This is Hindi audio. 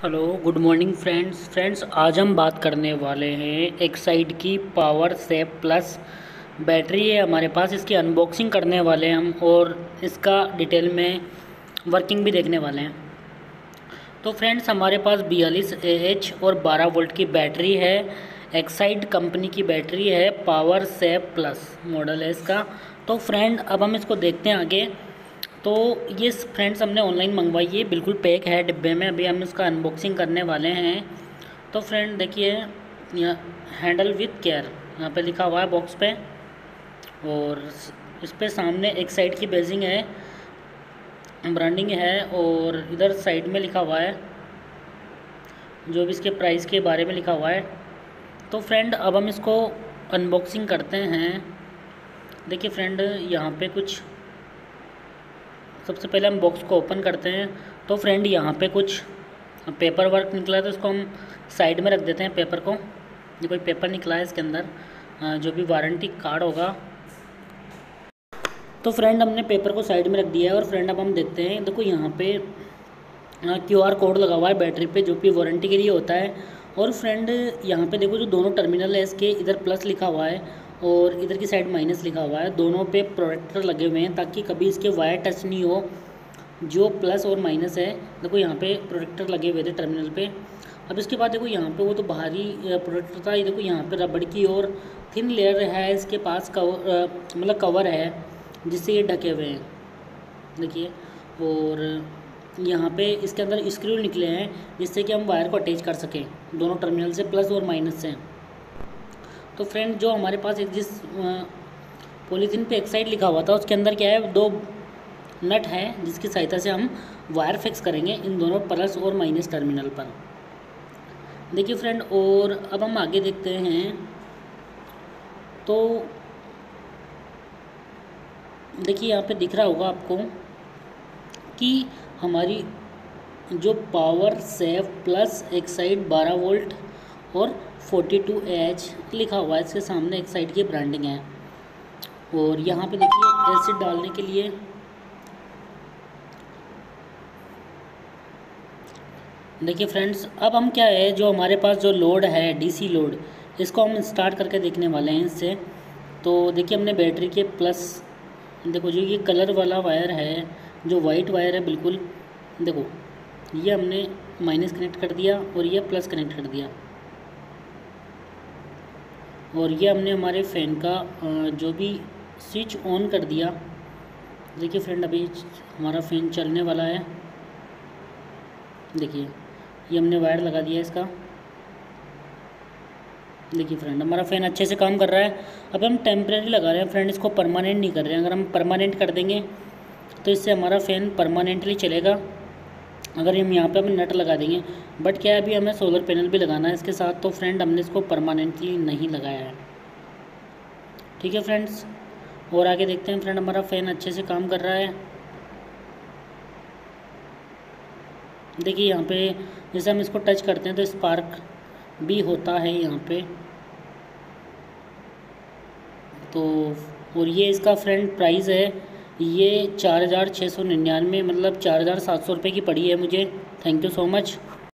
Hello, good morning friends. Friends, आज हम बात करने वाले हैं एक साइड की पावर सेप प्लस बैटरी। है हमारे पास इसकी अनबॉक्सिंग करने वाले हैं हम और इसका डिटेल में वर्किंग भी देखने वाले हैं। तो फ्रेंड्स, हमारे पास बयालीस ए एच और 12 वोल्ट की बैटरी है। एक्साइड कंपनी की बैटरी है पावर सेप प्लस मॉडल है इसका। तो फ्रेंड, अब हम इसको देखते हैं आगे। तो ये फ्रेंड्स हमने ऑनलाइन मंगवाई है, बिल्कुल पैक है डिब्बे में। अभी हम इसका अनबॉक्सिंग करने वाले हैं। तो फ्रेंड देखिए हैंडल विथ केयर यहाँ पे लिखा हुआ है बॉक्स पे। और इस पर सामने एक साइड की बेजिंग है ब्रांडिंग है और इधर साइड में लिखा हुआ है, जो भी इसके प्राइस के बारे में लिखा हुआ है। तो फ्रेंड अब हम इसको अनबॉक्सिंग करते हैं। देखिए फ्रेंड यहाँ पे कुछ सबसे पहले हम बॉक्स को ओपन करते हैं। तो फ्रेंड यहाँ पे कुछ पेपर वर्क निकला है तो इसको हम साइड में रख देते हैं पेपर को। ये कोई पेपर निकला है इसके अंदर जो भी वारंटी कार्ड होगा। तो फ्रेंड हमने पेपर को साइड में रख दिया है और फ्रेंड अब हम देखते हैं। देखो यहाँ पे क्यू आर कोड लगा हुआ है बैटरी पे, जो कि वारंटी के लिए होता है। और फ्रेंड यहाँ पे देखो जो दोनों टर्मिनल है, इसके इधर प्लस लिखा हुआ है। और इधर की साइड माइनस लिखा हुआ है। दोनों पे प्रोडक्टर लगे हुए हैं ताकि कभी इसके वायर टच नहीं हो। जो प्लस और माइनस है, देखो यहाँ पे प्रोडक्टर लगे हुए थे टर्मिनल पे। अब इसके बाद देखो यहाँ पे वो तो बाहरी प्रोडक्टर था। ये देखो यहाँ पे रबड़ की और थिन लेयर है, इसके पास कवर मतलब कवर है, जिससे ये ढके हुए हैं। देखिए, और यहाँ पे इसके अंदर स्क्रू निकले हैं, जिससे कि हम वायर को अटैच कर सकें। दोनों टर्मिनल से प्लस और माइनस से तो फ्रेंड जो हमारे पास एक जिस पॉलीथीन पे एक साइड लिखा हुआ था, उसके अंदर क्या है, दो नट है, जिसकी सहायता से हम वायर फिक्स करेंगे इन दोनों प्लस और माइनस टर्मिनल पर। देखिए फ्रेंड और अब हम आगे देखते हैं। तो देखिए, यहाँ पे दिख रहा होगा आपको कि हमारी जो पावर सेफ़ प्लस एक साइड 12 वोल्ट और 42 एच लिखा हुआ है। इसके सामने एक साइड की ब्रांडिंग है। और यहाँ पे देखिए एसिड डालने के लिए देखिए फ्रेंड्स अब हम क्या है, जो हमारे पास जो लोड है डीसी लोड इसको हम स्टार्ट करके देखने वाले हैं इससे। तो देखिए, हमने बैटरी के प्लस देखो जो, ये कलर वाला वायर है, जो वाइट वायर है, बिल्कुल, देखो, ये हमने माइनस कनेक्ट कर दिया और ये प्लस कनेक्ट कर दिया। और ये हमने हमारे फ़ैन का जो भी स्विच ऑन कर दिया। देखिए फ्रेंड अभी हमारा फ़ैन चलने वाला है। देखिए, ये हमने वायर लगा दिया इसका। देखिए फ्रेंड हमारा फ़ैन अच्छे से काम कर रहा है। अब हम टेम्प्रेरी लगा रहे हैं। फ्रेंड इसको परमानेंट नहीं कर रहे हैं। अगर हम परमानेंट कर देंगे तो इससे हमारा फ़ैन परमानेंटली चलेगा। अगर हम यहाँ पे हम नेट लगा देंगे बट क्या है, अभी हमें सोलर पैनल भी लगाना है, इसके साथ तो फ्रेंड हमने इसको परमानेंटली नहीं लगाया है। ठीक है फ्रेंड्स और आगे देखते हैं फ्रेंड हमारा फ़ैन अच्छे से काम कर रहा है। देखिए यहाँ पे, जैसे हम इसको टच करते हैं तो स्पार्क भी होता है यहाँ पे। तो और ये इसका फ्रेंड प्राइस है ये चार हज़ार छः सौ निन्यानवे मतलब चार हज़ार सात सौ रुपये की पड़ी है मुझे। Thank you so much